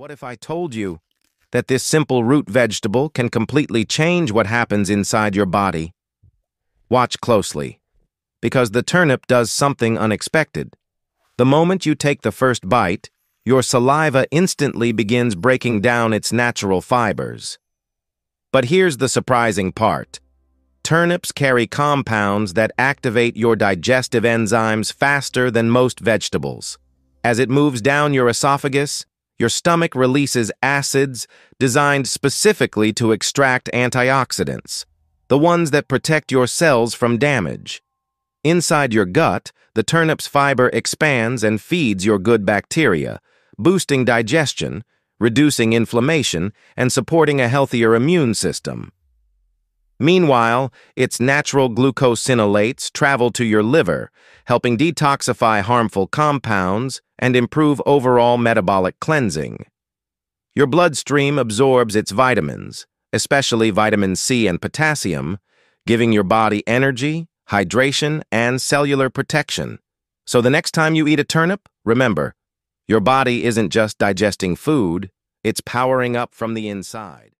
What if I told you that this simple root vegetable can completely change what happens inside your body? Watch closely, because the turnip does something unexpected. The moment you take the first bite, your saliva instantly begins breaking down its natural fibers. But here's the surprising part. Turnips carry compounds that activate your digestive enzymes faster than most vegetables. As it moves down your esophagus, your stomach releases acids designed specifically to extract antioxidants, the ones that protect your cells from damage. Inside your gut, the turnip's fiber expands and feeds your good bacteria, boosting digestion, reducing inflammation, and supporting a healthier immune system. Meanwhile, its natural glucosinolates travel to your liver, helping detoxify harmful compounds and improve overall metabolic cleansing. Your bloodstream absorbs its vitamins, especially vitamin C and potassium, giving your body energy, hydration, and cellular protection. So the next time you eat a turnip, remember, your body isn't just digesting food, it's powering up from the inside.